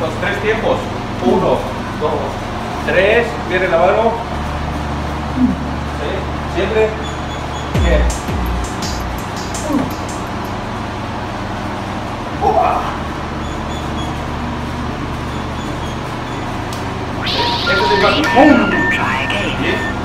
Los tres tiempos. Uno, dos, tres. Viene la mano. Siempre. Bien. Try again.